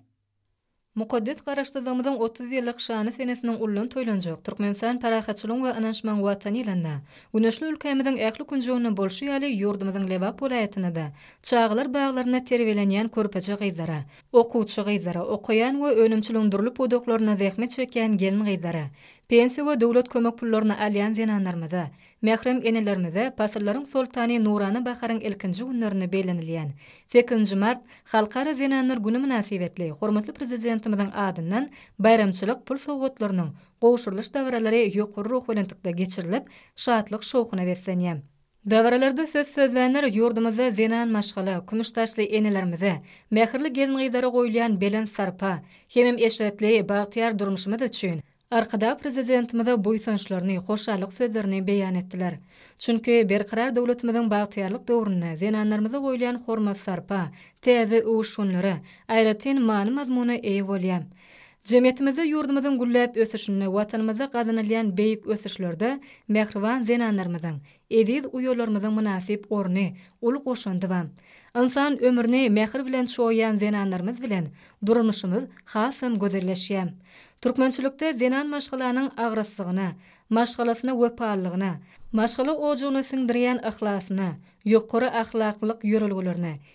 Mukaddes Garaşsyzlygymyzyň otuz ýyllyk şanly senesiniň ullan toýlanjak Türkmenistan parahatçylygyň we ynanyşmagyň Watany ýylynda güneşli ülkämiziň ähli künjeginde bolşy ýaly, ýurdumyzyň Lebap welaýatynda-da çagalar baglarynda terbiýelenýän körpeje gyzlara, okuwçy gyzlara, okaýan we önümçiligiň dürli pudaklarynda zähmet çekýän gelin-gyzlara, pensiýa we döwlet kömek pullaryny alýan zenanlarymyza, Mährem enelerimize pasyllaryň soltany nurana baharyň ilkinji günlerinde bellenilýän sekizinji mart Halkara zenanlar güni mynasybetli hormatly Prezidentimiziň adyndan baýramçylyk pul sowgatlarynyň gowşurylyş dabaralary ýokary ruhubelentlikde geçirilip, şatlyk-şowhuna beslenýär. Dabaralarda söz sözlänler ýurdumyzda zenan maşgala, kümüş saçly enelerimize, mähirli gelin-gyzlara goýulýan belent sarpa, hemem eşretli, bagtyýar durmuşymyz üçin Arkadag Prezidentimize buýsançlaryny, hoşallyk sözlerini beýan etdiler. Çünki Berkarar döwletimiziň bagtyýarlyk döwründe zenanlarymyza goýulýan hormat-sarpa täze öwüşginlere, aýratyn many-mazmuna eýe bolýar. Jemgyýetimizde ýurdumyzyň gülläp ösüşinde, Watanymyzda gazanylýan beýik ösüşlerde mähriban zenanlarymyzyň, eziz uýalarymyzyň mynasyp orny, uly goşandy bar. Ynsan ömrüni mähir bilen çoýýan zenanlarymyz bilen durmuşymyz hasam gözelleşýär. Türkmençilikde zenan maşgalanyň agraslygyna, maşgalasyna wepalylygyna, maşgala ojagyna siňdirýän yhlasyna, ýokary ahlaklylyk ýörelgelerine,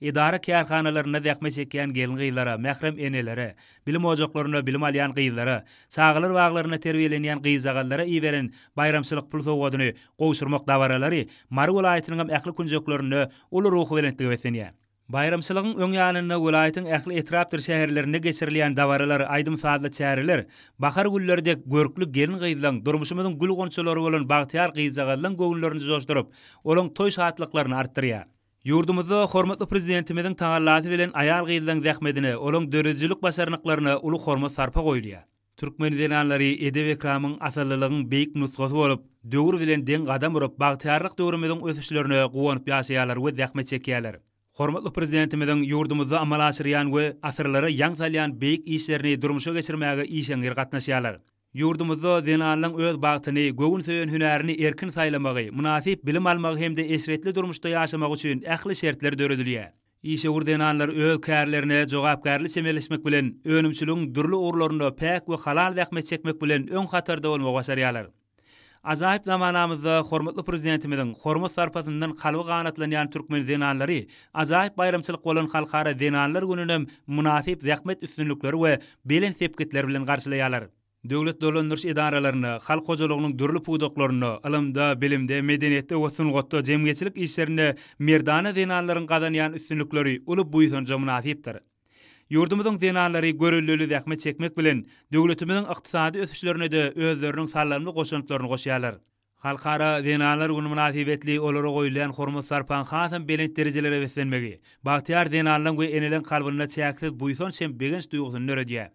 edara-kärhanalarynda zähmet çekýän gelin-gyzlara, mährem enelere, bilim ojaklarynda bilim alýan gyzlara, çagalar baglarynda terbiýelenýän gyzjagazlara iberen baýramçylyk pul sowgadyny gowşurmak dabaralary Mary welaýatynyň hem ähli künjeklerinde uly ruhubelentlige beslenýär. Baýramçylygyň öň ýanynda welaýatyň ähli etrapdyr şäherlerinde geçirilýän dabaralar, aýdym-sazly çäreler, bahar gülleri dek görkli gelin-gyzlaryň, durmuşymyzyň gül-gonçalary bolan bagtyýar gyzjagazlaryň göwünlerini joşduryp, olaryň toý şatlyklaryny artdyrýar. Ýurdumyzda hormatly Prezidentimiziň tagallasy bilen aýal-gyzlaryň zähmetine, olaryň döredijilik başarnyklaryna uly hormat-sarpa goýulýar. Türkmen zenanlary edep-ekramyň, asyllylygyň beýik nusgasy bolup, döwür bilen deň gadam urup, bagtyýarlyk döwrümiziň ösüşlerine guwanyp ýaşaýarlar we zähmet çekýärler. Hormatly Prezidentimiziň ýurdumyzda amala aşyrýan we asyrlara ýaň salýan beýik işlerini durmuşa geçirmäge işeňňir gatnaşýarlar. Ýurdumyzda zenanlaryň öz bagtyny, göwün söýen hünärini erkin saýlamagy, mynasyp bilim almagy hem-de eşretli durmuşda ýaşamagy üçin ähli şertler döredilýär. Işewür zenanlar öz kärlerine jogapkärli çemeleşmek bilen, önümçiligiň dürli ugurlarynda päk we halal zähmet çekmek bilen öň hatarda bolmagy başarýarlar. Ajaýyp zamanamyzda hormatly Prezidentimiziň hormat-sarpasyndan kalby ganatlanýan türkmen zenanlary ajaýyp baýramçylyk bolan Halkara zenanlar gününem mynasyp zähmet üstünlikleri we belent sepgitler bilen garşylaýarlar. Döwlet dolandyryş edaralarynda, halk hojalygynyň dürli pudaklarynda, ylymda, bilimde, medeniýetde we sungatda, jemgyýetçilik işlerinde merdana zenanlaryň gazanýan üstünlikleri uly buýsanja mynasypdyr. Ýurdumyzyň zenanlary görellili zähmet çekmek bilen, döwletimiziň ykdysady ösüşlerine-de özleriniň saldamly goşantlaryny goşýarlar. Halkara zenanlar güni mynasybetli olara goýulýan hormat-sarpaň hasam belent derejelere beslenmegi, bagtyýar zenanlaň we eneleň kalbynda çäksiz buýsanç hem begenç duýgusyny döredýär.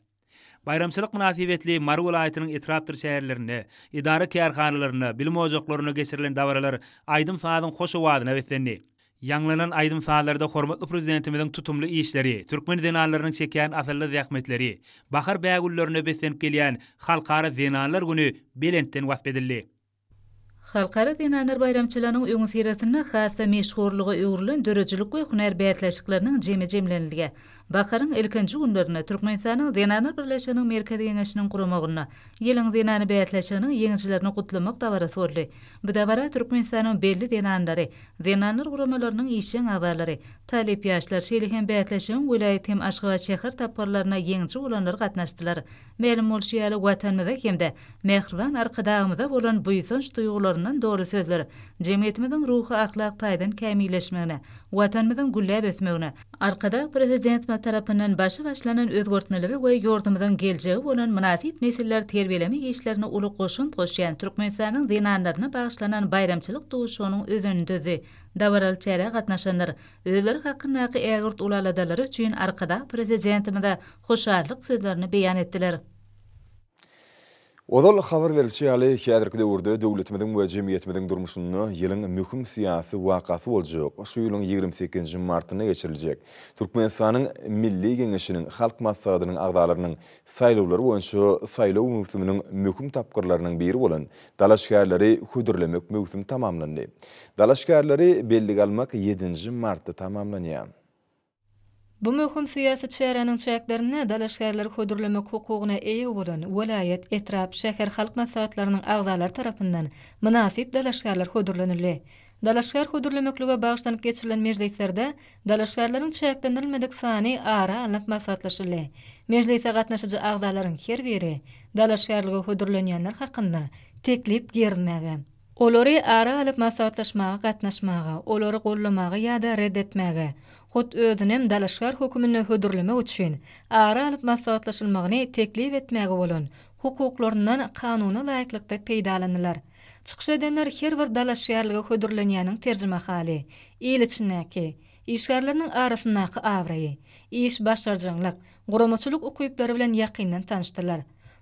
Baýramçylyk mynasybetli Mary welaýatynyň etrapdyr şäherlerinde, edara-kärhanalarynda, bilim ojaklarynda geçirilen dabaralar aýdym-sazyň hoş owazyna beslendi. Ýaňlanan aýdym-sazlarda hormatly Prezidentimiziň tutumly işleri, türkmen zenanlarynyň çekýän asylly zähmetleri, bahar bägüllerine beslenip gelýän Halkara zenanlar güni belentden wasp edildi. Halkara zenanlar baýramçylygynyň öňüsyrasynda has-da meşhurlyga öwrülen döredijilik we hünär bäsleşikleriniň jemi jemlenildi. Baharyň ilkinji günlerinde Türkmenistanyň Zenanlar birleşiginiň Merkezi Geňeşiniň guramagynda Ýylyň zenany bäsleşiginiň ýeňijilerini gutlamak dabarasy boldy. Bu dabara Türkmenistanyň belli zenanlary, zenanlar guramalarynyň işjeň agzalary, talyp ýaşlar, şeýle hem bäsleşigiň welaýat hem Aşgabat şäher tapgyrlarynda ýeňiji bolanlar gatnaşdylar. Mälim bolşy ýaly, Watanymyza hem-de mähriban Arkadagymyza bolan buýsanç duýgularyndan doly sözler jemgyýetimiziň ruhy-ahlak taýdan kämilleşmegine, Watanymyzyň gülläp ösmegine, Arkadag Prezidentimiz tarapyndan başy başlanan özgertmeleri we ýurdumyzyň geljegi bolan mynasyp nesilleri terbiýeleme işlerine uly goşant goşýan Türkmenistanyň zenanlaryna bagyşlanan baýramçylyk duşuşygynyň özenini düzdi. Dabaraly çärä gatnaşanlar özleri hakyndaky ägirt uly aladalary üçin Arkadag Prezidentimize hoşallyk sözlerini beýan etdiler. Ozal habar berlişi ýaly, häzirki döwürde döwletimiziň we jemgyýetimiziň durmuşynda ýylyň möhüm syýasy wakasy boljak, şu ýylyň ýigrimi sekizinji martynda geçiriljek Türkmenistanyň Milli Geňeşiniň Halk Maslahatynyň agzalarynyň saýlawlary boýunça saýlaw möwsüminiň möhüm tapgyrlarynyň biri bolan dalaşgärleri hödürlemek möwsümi tamamlandy. Dalaşgärleri bellige almak ýedinji martda tamamlanýar. Bu möhüm syýasy çäräniň çäklerinde dalaşgärleri hödürlemek hukugyna eýe bolan welaýat, etrap, şäher halk maslahatlarynyň agzalary tarapyndan mynasyp dalaşgärler hödürlenildi. Dalaşgär hödürlemeklige bagyşlanyp geçirilen mejlislerde dalaşgärleriň çäklendirilmedik sany ara alnyp maslahatlaşyldy. Mejlise gatnaşyjy agzalaryň her biri dalaşgärlige hödürlenýänler hakynda teklip girizmäge, Olary ara alyp maslahatlaşmaga gatnaşmaga, olary goldamaga ýa-da red etmäge, hut özünem dalaşgär höküminde hödürlemek üçin ara alyp maslahatlaşylmagyny teklip etmäge bolan hukuklaryndan kanuna laýyklykda peýdalanylar. Çykyş edenler her bir dalaşgärlige hödürlenýäniň terjimehaly, il içindäki, işgärleriniň arasyndaky abraýy, iş başarjaňlyk, guramaçylyk ukyplary bilen ýakyndan tanyşdylar.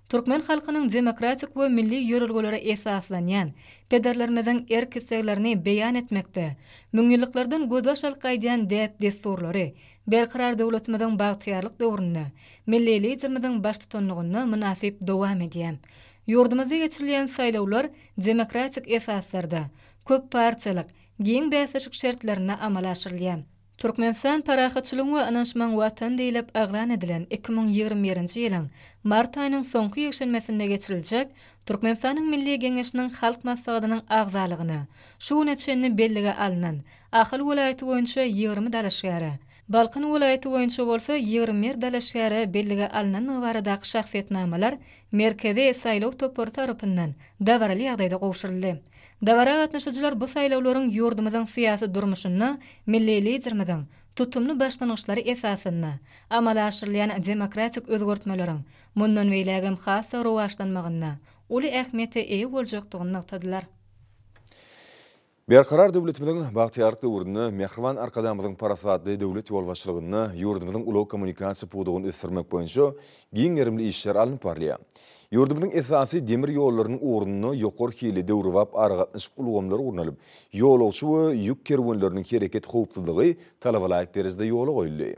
Türkmen halkynyň demokratik we milli ýörelgelere esaslanýan, pederlerimiziň erk-isleglerini beýan etmekde, müňýyllyklardan gözbaş alyp gaýdýan däp-dessurlary, Berkarar döwletimiziň bagtyýarlyk döwründe, milli Liderimiziň baştutanlygynda mynasyp dowam edýän, ýurdumyzda geçirilýän saýlawlar demokratik esaslarda, köp partiýalyk, giň bäsleşik şertlerinde amala aşyrylýar. Türkmenistan Parahatçylygyň we ynanyşmagyň Watany diýlip yglan edilen iki müň ýigrimi birinji ýylyň mart aýynyň soňky ýekşenbesinde geçiriljek Türkmenistanyň Milli Geňeşiniň Halk Maslahatynyň agzalygyna şu güne çenli bellige alnan Ahal welaýaty boýunça ýigrimi dalaşgäre, Balkan welaýaty boýunça bolsa ýigrimi bir dalaşgäre bellige alnandygy baradaky şahsyýetnamalar Merkezi saýlaw topary tarapyndan dabaraly ýagdaýda gowşuryldy. Dabara gatnaşyjylar bu saýlawlaryň ýurdumyzyň syýasy durmuşynda milli Liderimiziň tutumly başlangyçlary esasynda amala aşyrylýan demokratik özgertmeleriň mundan beýlägem has-da rowaçlanmagynda uly ähmiýete eýe boljakdygyny nygtadylar. Berkarar döwletimiziň bagtyýarlyk döwründe mähriban Arkadagymyzyň parasatly döwlet ýolbaşçylygynda ýurdumyzyň ulag-kommunikasiýa pudagyny ösdürmek boýunça giň gerimli işler alnyp barylýar. Ýurdumyzyň esasy demir ýollarynyň ugrunda ýokary hilli döwrebap aragatnaşyk ulgamlary gurnalyp, ýolagçy we ýük kerwenleriniň hereket howpsuzlygy talabalaýyk derejede ýola goýuldy.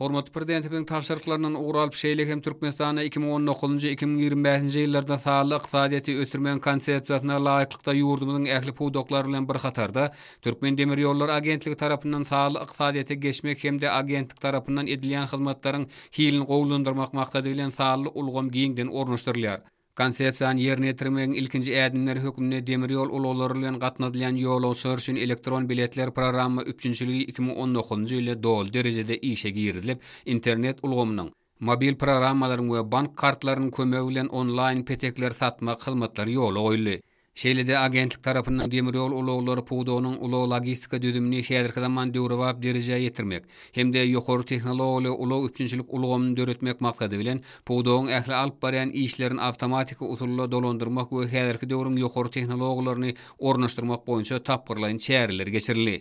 Hormatly Prezidentimiziň tabşyryklaryndan ugur alyp, şeýle hem Türkmenistanda iki müň on dokuzynjy, iki müň ýigrimi bäşinji ýyllarda sanly ykdysadyýeti ösdürmegiň Konsepsiýasyna laýyklykda ýurdumyzyň ähli pudaklary bilen bir hatarda Türkmendemirýollary agentligi tarapyndan sanly ykdysadyýete geçmek hem-de agentlik tarapyndan edilýän hyzmatlaryň hilini gowulandyrmak maksady bilen sanly ulgam giňden ornaşdyrylýar. Konsepsiýany ýerine ýetirmegiň ilkinji ädimleri hökmünde demir ýol ulaglary bilen gatnadylýan ýolagçylar üçin elektron biletler programma üpjünçiligi iki müň on dokuzynjy ýylda doly derejede işe girizilip, internet ulgamynyň, mobil programmalaryň we bank kartlarynyň kömegi bilen onlaýn petekleri satmak hyzmatlary ýola goýuldy. Şeýle-de agentlik tarapyndan demir ýol ulaglary pudagynyň ulag-logistika düzümini häzirki zaman döwrebap derejä ýetirmek hem-de ýokary tehnologiýaly ulag-üpjünçilik ulgamyny döretmek maksady bilen, pudagyň ähli alyp barýan işlerini awtomatiki usulda dolandyrmak we häzirki döwrüň ýokary tehnologiýalaryny ornaşdyrmak boýunça tapgyrlaýyn çäreler geçirildi.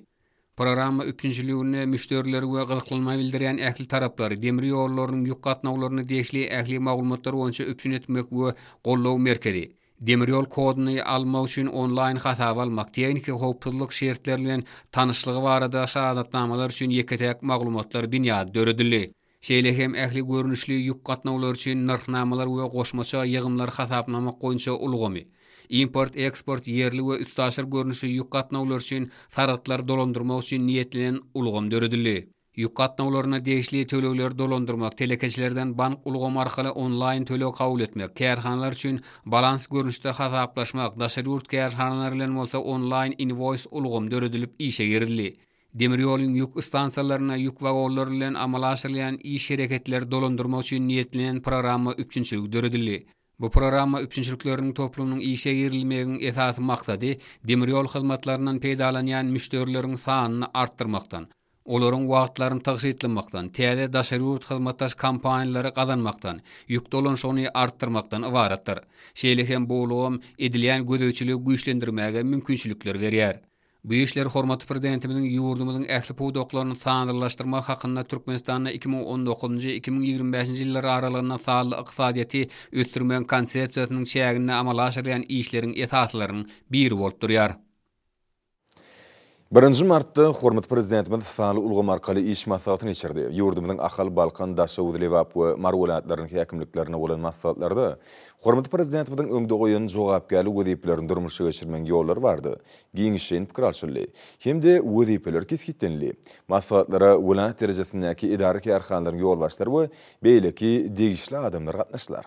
Programma üpjünçiliginde müşderileri we gyzyklanma bildirýän ähli taraplary demir ýollarynyň ýük gatnawlaryna degişli ähli maglumatlar boýunça üpjün etmek we goldaw merkezi, demir ýol koduny almak üçin onlaýn hasaba almak, tehniki howpsuzlyk şertleri bilen tanyşlygy barada şahadatnamalar üçin ýeke-täk maglumatlar binýady döredildi. Şeýle hem ähli görnüşli ýük gatnawlary üçin nyrhnamalar we goşmaça ýygymlary hasaplamak boýunça ulgamy, import-eksport, ýerli we üstaşyr görnüşli ýük gatnawlary üçin sargytlary dolandyrmak üçin niýetlenen ulgam döredildi. Ýük gatnawlaryna degişli tölegleri dolandyrmak, telekeçilerden bank ulgamy arkaly onlaýn töleg kabul etmek, kärhanalar üçin balans görnüşde hasaplaşmak, daşary ýurt kärhanalary bilen bolsa onlaýn inwoýs ulgam döredilip işe girizildi. Demir ýoluň ýük stansiýalarynda ýük wagonlary bilen amala aşyrylýan iş hereketleri dolandyrmak üçin niýetlenen programma üpjünçiligi döredildi. Bu programma üpjünçilikleriniň toplumynyň işe girizilmegiň esasy maksady demir ýol hyzmatlaryndan peýdalanýan müşderileriň sanyny artdyrmakdan, olaryň wagtlaryny tygşytlamakdan, täze daşary ýurt hyzmatdaş kompaniýalary gazanmakdan, ýük dolanyşygyny artdyrmakdan ybaratdyr. Şeýle hem bu ulgam edilýän gözegçiligi güýçlendirmäge mümkinçilikler berýär. Bu işler hormatly Prezidentimiziň ýurdumyzyň ähli pudaklaryny sanlylaşdyrmak hakynda Türkmenistanda iki müň on dokuzynjy, iki müň ýigrimi bäşinji ýyllar aralygynda sanly ykdysadyýeti ösdürmegiň Konsepsiýasynyň çäginde amala aşyrylýan işleriň esaslarynyň biri bolup durýar. Birinji martda hormatly Prezidentimiz sanly ulgam arkaly iş maslahatyny geçirdi. Ýurdumyzyň Ahal, Balkan, Daşoguz, Lebap we Mary welaýatlarynyň häkimliklerine bolan maslahatlarda hormatly Prezidentimiziň öňde goýan jogapkärli wezipelerini durmuşa geçirmegiň ýollary barada giňişleýin pikir alşyldy hem-de wezipeler kesgitlenildi. Maslahatlara welaýat derejesindäki edara-kärhanalaryň ýolbaşçylary we beýleki degişli adamlar gatnaşdylar.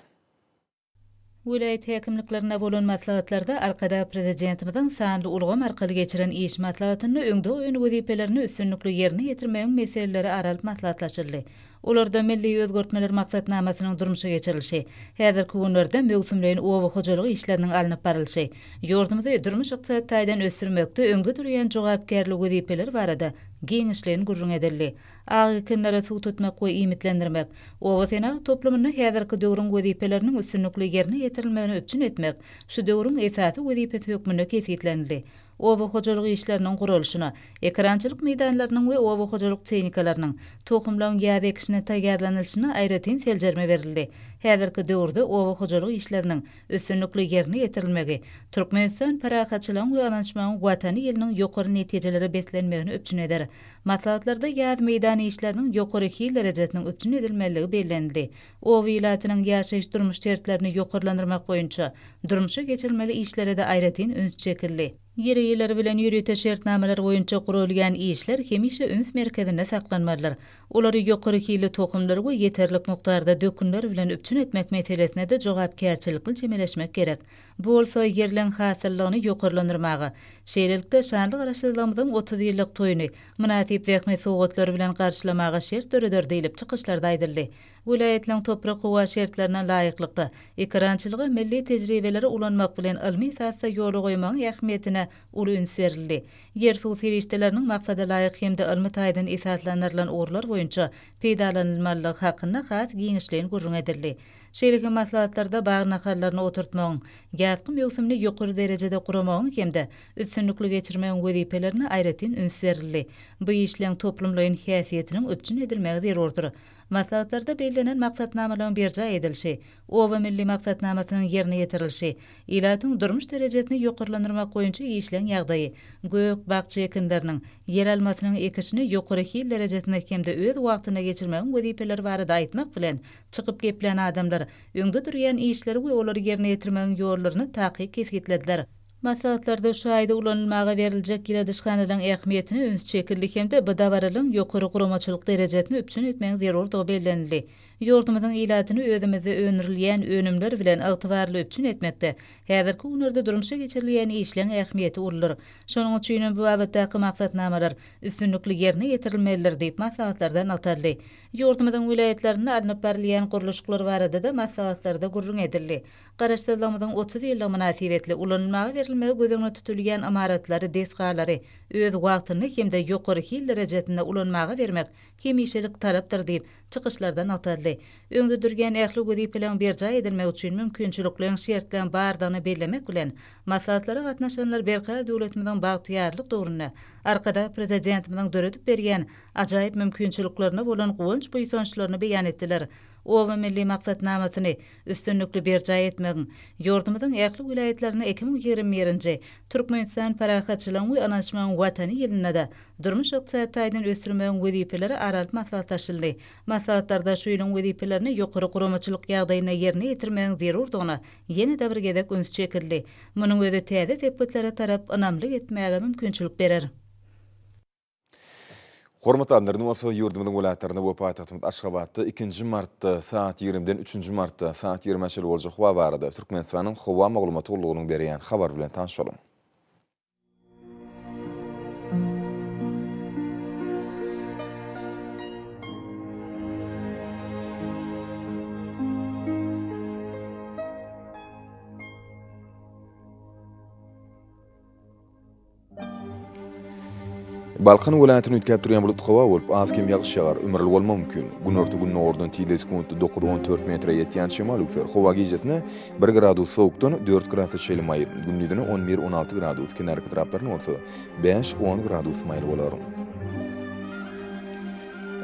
Welaýat häkimliklerinde bolan maslahatlarda Arkadag Prezidentimiziň sanly ulgam arkaly geçiren iş maslahatynda öňde goýan wezipelerini üstünlikli ýerine ýetirmegiň meseleleri ara alyp maslahatlaşyldy. Olarda milli özgertmeler maksatnamasynyň durmuşa geçirilişi, häzirki günlerde möwsümleýin oba hojalygy işleriniň alnyp barylyşy, ýurdumyzy durmuş-ykdysady taýdan ösdürmekde öňde durýan jogapkärli wezipeler barada giňişleýin gürrüň edildi. Agy ekinlere suw tutmak we iýmitlendirmek, obasenagat toplumynda häzirki döwrüň wezipeleriniň üstünlikli ýerine ýetirilmegini üpjün etmek şu döwrüň esasy wezipesi hökmünde kesgitlenildi. oba hojalyk işleriniň guralyşyna, ekerançylyk meýdanlarynyň we oba hojalyk tehnikalarynyň, tohumlaryň ýaz ekişine taýýarlanylyşyna aýratyn seljerme berildi. Häzirki döwürde oba hojalyk işleriniň üstünlikli ýerine ýetirilmegi Türkmenistan parahatçylygyň we ynanyşmagyň Watany ýylynyň ýokary netijelere beslenmegini üpjün eder. Maslahatlarda ýaz meýdan işleriniň ýokary hil derejesiniň üpjün edilmelidigi bellenildi. Oba ilatynyň ýaşaýyş-durmuş şertlerini ýokarlandyrmak boýunça durmuşa geçirilmeli işlere-de aýratyn üns çekildi. Ýerýeleri bilen ýörite şertnamalar boýunça guralýan işler hemişe üns merkezinde saklanmalydyr. Olary ýokary hilli tohumlar we ýeterlik mukdarda dökünler bilen üpjün etmek meselesine-de jogapkärçilikli çemeleşmek gerek. Bu bolsa ýerleň hasyllygyny ýokarlandyrmaga, şeýlelikde şanly Garaşsyzlygymyzyň otuz ýyllyk toýuny mynasyp zähmet sowgatlary bilen garşylamaga şert döreder diýlip çykyşlarda aýdyldy. Welaýatlaryň toprak-howa şertlerine laýyklykda, ekerançylygy milli tejribeleri ulanmak bilen ylmy esasda ýola goýmagyň ähmiýetine uly üns berildi. Ýer-suw serişdeleriniň maksadalaýyk hem-de ylmy taýdan esaslandyrylan ugurlar boýunça peýdalanylmalydygy hakynda has giňişleýin gürrüň edildi. Şeýle hem maslahatlarda bag nahallaryny oturtmagyň, gäz-gum möwsümini ýokary derejede guramagyň hem-de üstünlikli geçirmegiň wezipelerine aýratyn üns berildi. Bu işleň toplumlaýyn häsiýetiniň üpjün edilmegi zerurdyr. Maslahatlarda bellenen maksatnamalaryň berjaý edilişi, Oba milli maksatnamasynyň ýerine ýetirilişi, ilatyň durmuş derejesini ýokarlandyrmak boýunça işleň ýagdaýy, gök, bakja ekinleriniň, ýeralmasynyň ekişini ýokary hil derejesinde hem-de öz wagtynda geçirmegiň wezipeleri barada aýtmak bilen, Çykyp geplän adamlar, öňde durýan işleri we olary ýerine ýetirmegiň ýollaryny takyk kesgitlediler. Maslahatlarda şu aýda ulanylmaga beriljek ýyladyşhanalaryň ähmiýetine üns çekildi hem-de bu dabaralaryň ýokary guramaçylyk derejesini üpjün etmegiň zerurdygy bellenildi. Ýurdumyzyň ilatyny özümizde öndürilýän önümler bilen ygtybarly üpjün etmekde häzirki günlerde durmuşa geçirilýän işleň ähmiýeti uludyr. Şonuň üçinem bu babatdaky maksatnamalar üstünlikli ýerine ýetirilmelidir diýip maslahatlarda nygtaldy. Ýurdumyzyň welaýatlarynda alnyp barylýan gurluşyklar barada-da maslahatlarda gürrüň edildi. Garaşsyzlygymyzyň otuz ýyllygy mynasybetli ulanylmaga berilmegi göz öňünde tutulýan ymaratlary, desgalary öz wagtynda hem-de ýokary hil derejesinde ulanmaga bermek hemişelik talapdyr diýip, çykyşlarda nygtaldy. Öňde durýan ähli wezipeleriň berjaý edilmegi üçin mümkinçilikleň, şertleriň bardygyny bellemek bilen, maslahatlara gatnaşanlar berkarar döwletimiziň bagtyýarlyk döwründe Arkadag Prezidentimiziň döredip berýän ajaýyp mümkinçiliklerine bolan guwanç-buýsançlaryny beýan etdiler. Oba milli maksatnamasyny üstünlikli berjaý etmegiň, ýurdumyzyň ähli welaýatlarynda iki müň ýigrimi birinji Türkmenistan parahatçylygyň we ynanyşmagyň Watany ýylynda-da durmuş-ykdysady taýdan ösdürmegiň wezipeleri ara alyp maslahatlaşyldy. Maslahatlarda şu ýylyň wezipelerini ýokary guramaçylyk ýagdaýynda ýerine ýetirmegiň zerurdygyna ýene-de bir gezek üns çekildi. Munuň özi täze sepgitlere tarap ynamly gitmäge mümkinçilik berer. Hormatly Adler, indi bolsa ýurdumyzyň welaýatlarynda we paýtagtymyz Aşgabatda ikinji martda sagat ýigrimiden üçünji martda sagat ýigrimä çenli boljak howa barada Türkmenistanyň howa maglumat gullugynyň berýän habary bilen tanşalyň. Balkan welaýatyny üýtgäp durýan bulut howa bolup, az-kem ýagyş ýagar, ümürli bolma mümkin. Günorta-gündogardan tizde sekuntda dokuz on dört metre ýetýän şemal üwser. Howa gijesine bir gradus sowukdan dört grasa çenli maý, gündizine on bir-on alty gradus, kenarki taraplarynda bolsa bäş-on gradus maýly bolar.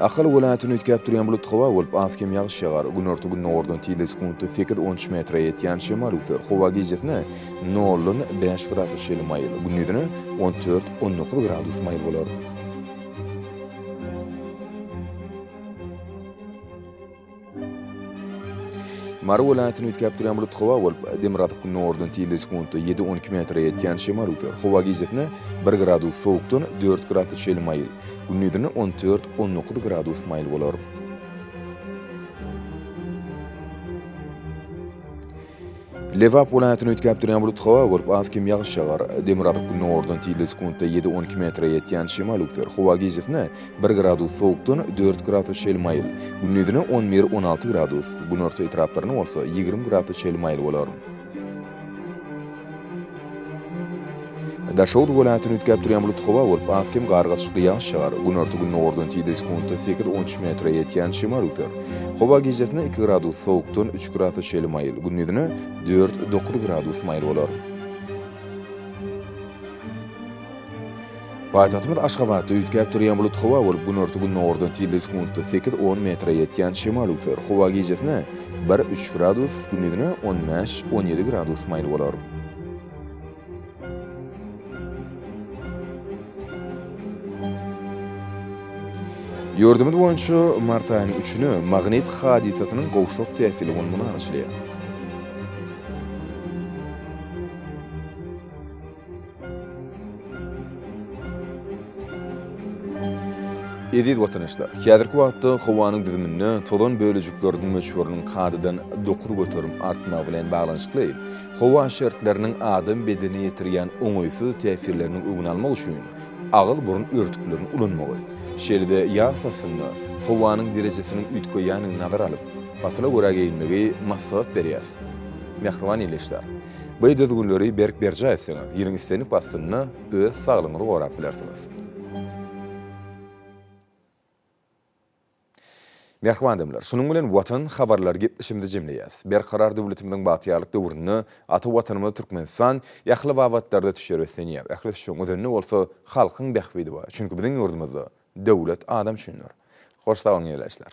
Ahal welaýatyny üýtgäp durýan bulut howa bolup, az-kem ýagyş ýagar. Günorta-gündogardan tizligi sekuntda sekiz on üç metre ýetýän şemal üwser. Howa gijesi noldan bäş gradus çenli maýyl, gündizine on dört on dokuz gradus maýyl bolar. Mary welaýatyny üýtgäp durýan bulut howa bolup, demirgazyk gündogardan tizligi sekuntda ýedi-on iki metre ýetýän şemal üfür. Howa gijesi bir gradus sowukdan dört gradus çenli maýyl, gündizine on dört-on dokuz gradus maýyl bolar. Lebap welaýatyny üýtgäp durýan bulut howa görüp, az kem ýagyş ýagar. Demirgazyk gündogardan tilde sekuntda ýedi-on iki metre ýetýän şemal üwser. Howa gijesine bir gradus sowukdan dört gradus çel maýyl, gündizine on bir-on alty gradus, günorta etraplaryna bolsa ýigrimi gradus çel maýyl bolar. Daşoguz welaýatyny üýtgäp durýan bulut howa bolup, az-kem gargaçykly ýagyş ýagar. Günorta-gündogardan TDS sekuntda sekiz-onüç metre ýetýän şemal öser. Howa gijesine iki gradus sowukdan üç grasa çeli maýyl, gündizine dört-dokuz gradus maýyl bolar. Paýtagtymyz Aşgabatda üýtgäp durýan bulut howa bolup, günorta-gündogardan tizligi sekuntda sekiz-on metre ýetýän şemal üwser. Howa gijesine bir-üç gradus, gündizine on bäş-on ýedi gradus maýyl bolar. Ýurdumyz boýunça mart aýynyň üçüne magnit hadysasynyň gowşak täsiri bolmagy garaşylýar. Eziz watandaşlar, häzirki wagtda howanyň düzüminde tozan bölejikleriniň möçberiniň kadadan dokuz göterim artmagy bilen baglanyşykly, howa şertleriniň adam bedenine ýetirýän oňaýsyz täsirleriniň öňüni almak üçin agyz-burun örtüklerini ulanmagy, şeýle-de ýaz paslynda howanyň derejesiniň üýtgeýändigini nazara alyp, pasyla görä geýinmegi maslahat berýäris. Mähriban ildeşler! Bu düzgünleri berk berjaý etseňiz, ýylyň islendik paslynda öz saglygyňyzy gorap bilersiňiz. Mähriban adamlar, şunuň bilen Watan habarlary gepleşigimizi jemleýäs. Berkarar döwletimiziň bagtyýarlyk döwründe ata Watanymyz Türkmenistan ähli babatlarda tüçjar öslenýär. Ähli tüçjäň özende bolsa halkyň bähbidi bar. Çünki biziň ýurdumyzda döwlet adam üçindir. Hoş sag boluň, geleşler!